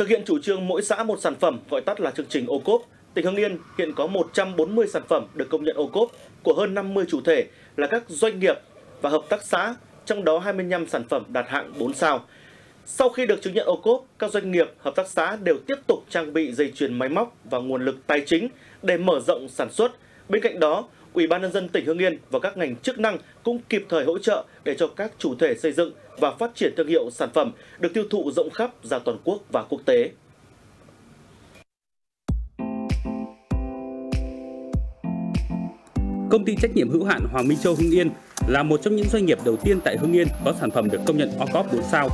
Thực hiện chủ trương mỗi xã một sản phẩm, gọi tắt là chương trình ô cốp, tỉnh Hưng Yên hiện có 140 sản phẩm được công nhận ô cốp của hơn 50 chủ thể là các doanh nghiệp và hợp tác xã, trong đó 25 sản phẩm đạt hạng 4 sao. Sau khi được chứng nhận ô cốp, các doanh nghiệp, hợp tác xã đều tiếp tục trang bị dây chuyền máy móc và nguồn lực tài chính để mở rộng sản xuất. Bên cạnh đó, Ủy ban nhân dân tỉnh Hưng Yên và các ngành chức năng cũng kịp thời hỗ trợ để cho các chủ thể xây dựng và phát triển thương hiệu sản phẩm được tiêu thụ rộng khắp ra toàn quốc và quốc tế. Công ty trách nhiệm hữu hạn Hoàng Minh Châu Hưng Yên là một trong những doanh nghiệp đầu tiên tại Hưng Yên có sản phẩm được công nhận OCOP 4 sao.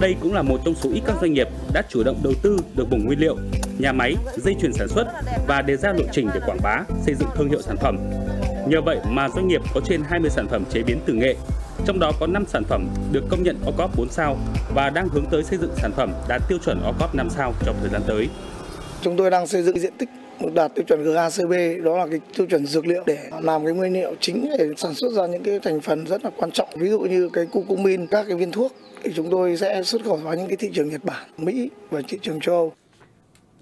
Đây cũng là một trong số ít các doanh nghiệp đã chủ động đầu tư được vùng nguyên liệu, nhà máy, dây chuyền sản xuất và đề ra lộ trình để quảng bá, xây dựng thương hiệu sản phẩm. Nhờ vậy mà doanh nghiệp có trên 20 sản phẩm chế biến từ nghệ, trong đó có 5 sản phẩm được công nhận OCOP 4 sao và đang hướng tới xây dựng sản phẩm đạt tiêu chuẩn OCOP 5 sao trong thời gian tới. Chúng tôi đang xây dựng diện tích đạt tiêu chuẩn GACB đó là cái tiêu chuẩn dược liệu để làm cái nguyên liệu chính để sản xuất ra những cái thành phần rất là quan trọng ví dụ như cái cucumin các cái viên thuốc thì chúng tôi sẽ xuất khẩu vào những cái thị trường Nhật Bản, Mỹ và thị trường châu Âu.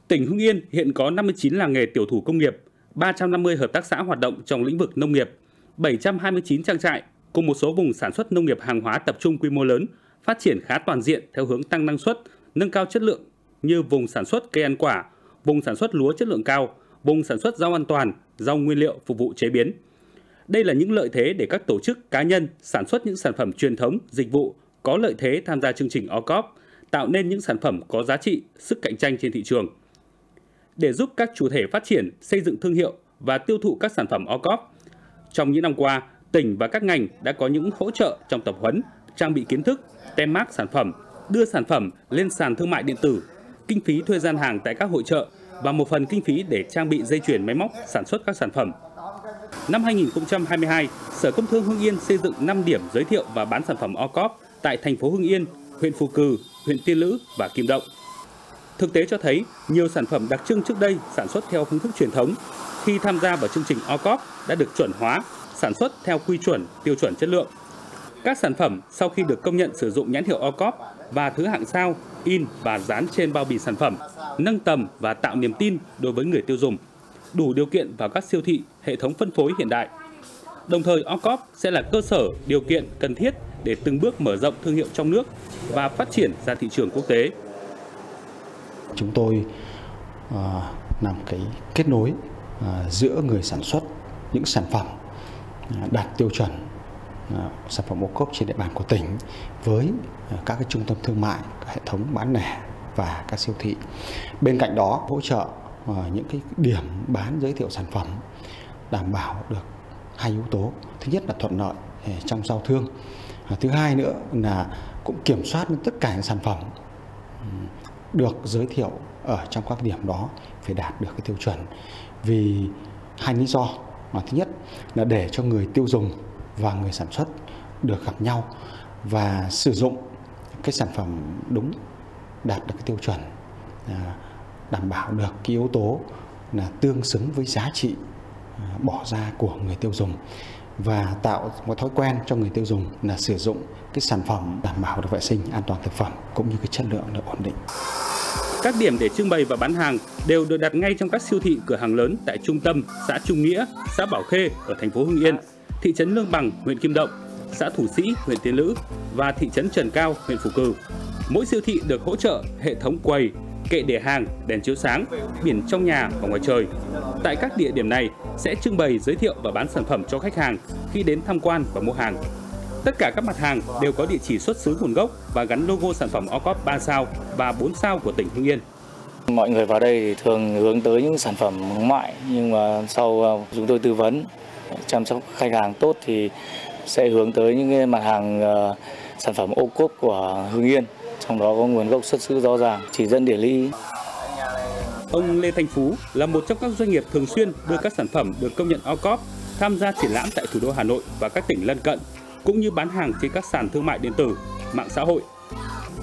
Tỉnh Hưng Yên hiện có 59 làng nghề tiểu thủ công nghiệp, 350 hợp tác xã hoạt động trong lĩnh vực nông nghiệp, 729 trang trại cùng một số vùng sản xuất nông nghiệp hàng hóa tập trung quy mô lớn, phát triển khá toàn diện theo hướng tăng năng suất, nâng cao chất lượng như vùng sản xuất cây ăn quả, vùng sản xuất lúa chất lượng cao, vùng sản xuất rau an toàn, rau nguyên liệu phục vụ chế biến. Đây là những lợi thế để các tổ chức cá nhân sản xuất những sản phẩm truyền thống, dịch vụ có lợi thế tham gia chương trình OCOP, tạo nên những sản phẩm có giá trị, sức cạnh tranh trên thị trường. Để giúp các chủ thể phát triển, xây dựng thương hiệu và tiêu thụ các sản phẩm OCOP, trong những năm qua, tỉnh và các ngành đã có những hỗ trợ trong tập huấn, trang bị kiến thức, tem mác sản phẩm, đưa sản phẩm lên sàn thương mại điện tử, kinh phí thuê gian hàng tại các hội trợ và một phần kinh phí để trang bị dây chuyền máy móc sản xuất các sản phẩm. Năm 2022, Sở Công Thương Hưng Yên xây dựng 5 điểm giới thiệu và bán sản phẩm OCOP tại thành phố Hưng Yên, huyện Phù Cừ, huyện Tiên Lữ và Kim Động. Thực tế cho thấy, nhiều sản phẩm đặc trưng trước đây sản xuất theo phương thức truyền thống, khi tham gia vào chương trình OCOP đã được chuẩn hóa, sản xuất theo quy chuẩn, tiêu chuẩn chất lượng. Các sản phẩm sau khi được công nhận sử dụng nhãn hiệu OCOP và thứ hạng sao, in và dán trên bao bì sản phẩm, nâng tầm và tạo niềm tin đối với người tiêu dùng, đủ điều kiện vào các siêu thị, hệ thống phân phối hiện đại. Đồng thời OCOP sẽ là cơ sở điều kiện cần thiết để từng bước mở rộng thương hiệu trong nước và phát triển ra thị trường quốc tế. Chúng tôi uh, làm cái kết nối uh, giữa người sản xuất những sản phẩm uh, đạt tiêu chuẩn uh, sản phẩm ô cốp trên địa bàn của tỉnh với uh, các cái trung tâm thương mại, hệ thống bán lẻ và các siêu thị. Bên cạnh đó hỗ trợ uh, những cái điểm bán giới thiệu sản phẩm đảm bảo được hai yếu tố. Thứ nhất là thuận lợi trong giao thương thứ hai nữa là cũng kiểm soát tất cả những sản phẩm được giới thiệu ở trong các điểm đó phải đạt được cái tiêu chuẩn vì hai lý do mà thứ nhất là để cho người tiêu dùng và người sản xuất được gặp nhau và sử dụng cái sản phẩm đúng đạt được cái tiêu chuẩn à, đảm bảo được cái yếu tố là tương xứng với giá trị à, bỏ ra của người tiêu dùng và tạo một thói quen cho người tiêu dùng là sử dụng cái sản phẩm đảm bảo được vệ sinh an toàn thực phẩm cũng như cái chất lượng được ổn định. Các điểm để trưng bày và bán hàng đều được đặt ngay trong các siêu thị cửa hàng lớn tại trung tâm xã Trung Nghĩa, xã Bảo Khê ở thành phố Hưng Yên, thị trấn Lương Bằng, huyện Kim Động, xã Thủ Sĩ, huyện Tiên Lữ và thị trấn Trần Cao, huyện Phú Cừ. Mỗi siêu thị được hỗ trợ hệ thống quầy, kệ để hàng, đèn chiếu sáng, biển trong nhà và ngoài trời. Tại các địa điểm này sẽ trưng bày giới thiệu và bán sản phẩm cho khách hàng khi đến tham quan và mua hàng. Tất cả các mặt hàng đều có địa chỉ xuất xứ nguồn gốc và gắn logo sản phẩm OCOP 3 sao và 4 sao của tỉnh Hưng Yên. Mọi người vào đây thường hướng tới những sản phẩm ngoại nhưng mà sau ờ, chúng tôi tư vấn chăm sóc khách hàng tốt thì sẽ hướng tới những mặt hàng uh, sản phẩm ô cốp của Hưng Yên trong đó có nguồn gốc xuất xứ rõ ràng, chỉ dẫn địa lý. Ông Lê Thanh Phú là một trong các doanh nghiệp thường xuyên đưa các sản phẩm được công nhận OCOP tham gia triển lãm tại thủ đô Hà Nội và các tỉnh lân cận, cũng như bán hàng trên các sàn thương mại điện tử, mạng xã hội.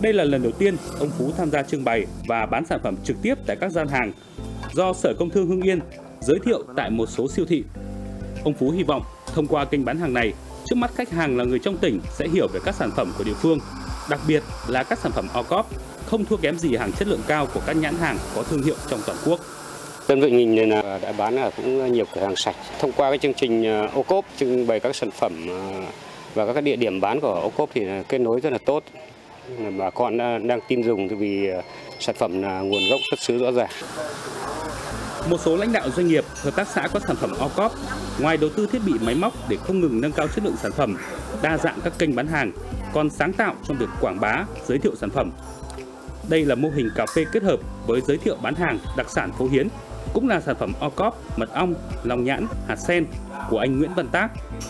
Đây là lần đầu tiên ông Phú tham gia trưng bày và bán sản phẩm trực tiếp tại các gian hàng do Sở Công Thương Hưng Yên giới thiệu tại một số siêu thị. Ông Phú hy vọng thông qua kênh bán hàng này, trước mắt khách hàng là người trong tỉnh sẽ hiểu về các sản phẩm của địa phương đặc biệt là các sản phẩm OCOP không thua kém gì hàng chất lượng cao của các nhãn hàng có thương hiệu trong toàn quốc. Đơn vị mình là đã bán là cũng nhiều cửa hàng sạch. Thông qua cái chương trình ờ, Ocop ô cốp trưng bày các sản phẩm ờ, và các địa điểm bán của ô cốp thì kết nối rất là tốt. Bà con đang tin dùng vì ờ, sản phẩm là nguồn gốc xuất xứ rõ ràng. Một số lãnh đạo doanh nghiệp, hợp tác xã có sản phẩm OCOP, ngoài đầu tư thiết bị máy móc để không ngừng nâng cao chất lượng sản phẩm, đa dạng các kênh bán hàng, còn sáng tạo trong việc quảng bá, giới thiệu sản phẩm. Đây là mô hình cà phê kết hợp với giới thiệu bán hàng đặc sản phố Hiến, cũng là sản phẩm OCOP, mật ong, lòng nhãn, hạt sen của anh Nguyễn Văn Tác,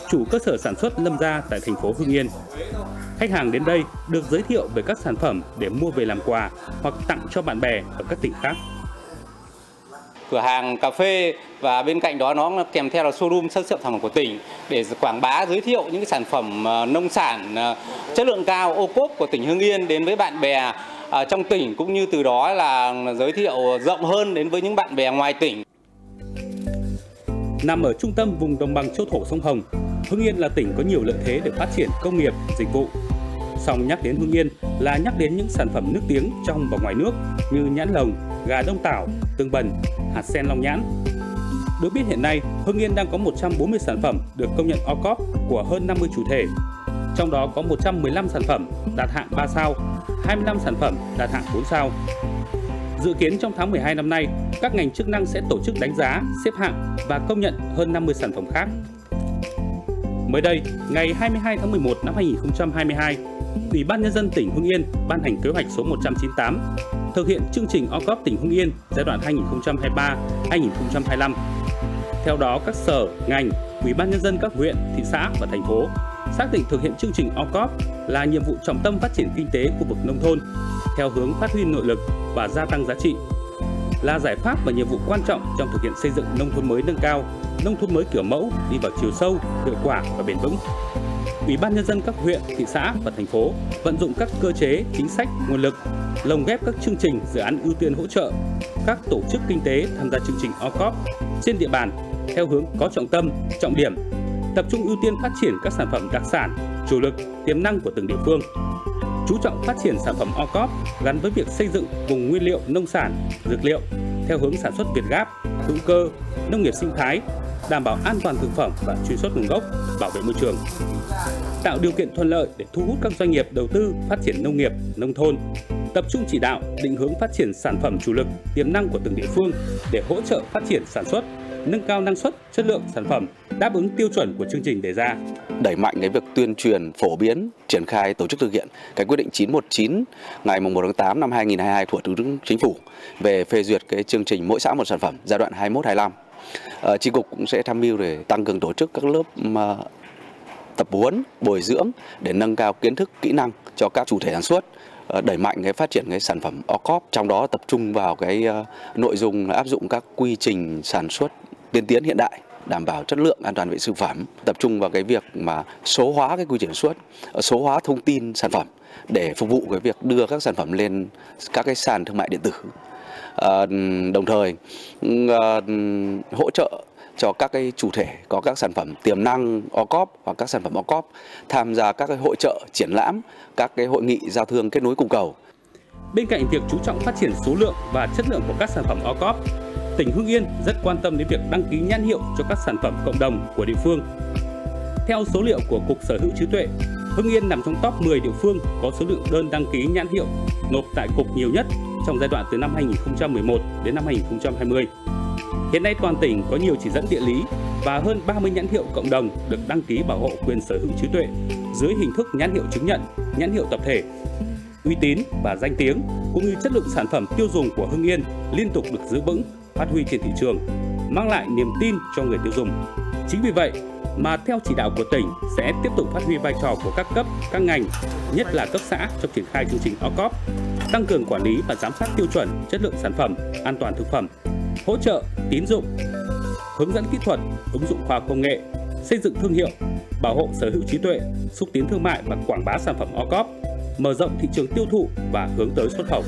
chủ cơ sở sản xuất Lâm Gia tại thành phố Hưng Yên. Khách hàng đến đây được giới thiệu về các sản phẩm để mua về làm quà hoặc tặng cho bạn bè ở các tỉnh khác cửa hàng cà phê và bên cạnh đó nó kèm theo là showroom sản phẩm sản phẩm của tỉnh để quảng bá giới thiệu những cái sản phẩm ờ, nông sản ờ, chất lượng cao ô cốp của tỉnh Hưng Yên đến với bạn bè Ờ, trong tỉnh cũng như từ đó là giới thiệu rộng hơn đến với những bạn bè ngoài tỉnh. Nằm ở trung tâm vùng đồng bằng châu thổ sông Hồng, Hưng Yên là tỉnh có nhiều lợi thế để phát triển công nghiệp, dịch vụ. Song nhắc đến Hưng Yên là nhắc đến những sản phẩm nước tiếng trong và ngoài nước như nhãn lồng, gà đông tảo, tương bần, hạt sen long nhãn. Được biết hiện nay, Hưng Yên đang có 140 sản phẩm được công nhận OCOP của hơn 50 chủ thể. Trong đó có 115 sản phẩm đạt hạng 3 sao, 25 sản phẩm đạt hạng 4 sao. Dự kiến trong tháng 12 năm nay, các ngành chức năng sẽ tổ chức đánh giá, xếp hạng và công nhận hơn 50 sản phẩm khác. Mới đây, ngày 22 tháng 11 năm 2022, Ủy ban Nhân dân tỉnh Hưng Yên ban hành kế hoạch số 198 thực hiện chương trình OCOP tỉnh Hưng Yên giai đoạn 2023-2025. Theo đó, các sở, ngành, Ủy ban Nhân dân các huyện, thị xã và thành phố xác định thực hiện chương trình OCOP là nhiệm vụ trọng tâm phát triển kinh tế khu vực nông thôn theo hướng phát huy nội lực và gia tăng giá trị là giải pháp và nhiệm vụ quan trọng trong thực hiện xây dựng nông thôn mới nâng cao, nông thôn mới kiểu mẫu đi vào chiều sâu, hiệu quả và bền vững. Ủy ban nhân dân các huyện, thị xã và thành phố vận dụng các cơ chế, chính sách, nguồn lực, lồng ghép các chương trình, dự án ưu tiên hỗ trợ các tổ chức kinh tế tham gia chương trình OCOP trên địa bàn theo hướng có trọng tâm, trọng điểm, tập trung ưu tiên phát triển các sản phẩm đặc sản, chủ lực, tiềm năng của từng địa phương. Chú trọng phát triển sản phẩm OCOP gắn với việc xây dựng vùng nguyên liệu nông sản, dược liệu theo hướng sản xuất Việt Gáp, hữu cơ, nông nghiệp sinh thái, đảm bảo an toàn thực phẩm và truy xuất nguồn gốc, bảo vệ môi trường. Tạo điều kiện thuận lợi để thu hút các doanh nghiệp đầu tư phát triển nông nghiệp, nông thôn, tập trung chỉ đạo, định hướng phát triển sản phẩm chủ lực, tiềm năng của từng địa phương để hỗ trợ phát triển sản xuất, nâng cao năng suất, chất lượng sản phẩm, đáp ứng tiêu chuẩn của chương trình đề ra. Đẩy mạnh cái việc tuyên truyền, phổ biến, triển khai tổ chức thực hiện cái quyết định 919 ngày 1 tháng 8 năm 2022 của Thủ tướng Chính phủ về phê duyệt cái chương trình mỗi xã một sản phẩm giai đoạn 21-25 uh, chi cục cũng sẽ tham mưu để tăng cường tổ chức các lớp mà tập huấn bồi dưỡng để nâng cao kiến thức kỹ năng cho các chủ thể sản xuất Ờ, đẩy mạnh cái phát triển cái sản phẩm OCOP trong đó tập trung vào cái ờ, nội dung áp dụng các quy trình sản xuất tiên tiến hiện đại, đảm bảo chất lượng an toàn vệ sinh phẩm, tập trung vào cái việc mà số hóa cái quy trình sản xuất ờ, số hóa thông tin sản phẩm để phục vụ cái việc đưa các sản phẩm lên các cái sàn thương mại điện tử. Đồng thời ừ, hỗ trợ cho các cái chủ thể có các sản phẩm tiềm năng OCOP hoặc các sản phẩm OCOP tham gia các cái hội trợ triển lãm, các cái hội nghị giao thương kết nối cung cầu. Bên cạnh việc chú trọng phát triển số lượng và chất lượng của các sản phẩm OCOP, tỉnh Hưng Yên rất quan tâm đến việc đăng ký nhãn hiệu cho các sản phẩm cộng đồng của địa phương. Theo số liệu của Cục Sở hữu trí tuệ, Hưng Yên nằm trong top 10 địa phương có số lượng đơn đăng ký nhãn hiệu nộp tại cục nhiều nhất trong giai đoạn từ năm 2011 đến năm 2020. Hiện nay toàn tỉnh có nhiều chỉ dẫn địa lý và hơn 30 nhãn hiệu cộng đồng được đăng ký bảo hộ quyền sở hữu trí tuệ dưới hình thức nhãn hiệu chứng nhận, nhãn hiệu tập thể. Uy tín và danh tiếng cũng như chất lượng sản phẩm tiêu dùng của Hưng Yên liên tục được giữ vững, phát huy trên thị trường, mang lại niềm tin cho người tiêu dùng. Chính vì vậy, mà theo chỉ đạo của tỉnh sẽ tiếp tục phát huy vai trò của các cấp, các ngành, nhất là cấp xã trong triển khai chương trình OCOP, tăng cường quản lý và giám sát tiêu chuẩn chất lượng sản phẩm, an toàn thực phẩm, hỗ trợ tín dụng, hướng dẫn kỹ thuật, ứng dụng khoa học công nghệ, xây dựng thương hiệu, bảo hộ sở hữu trí tuệ, xúc tiến thương mại và quảng bá sản phẩm OCOP, mở rộng thị trường tiêu thụ và hướng tới xuất khẩu.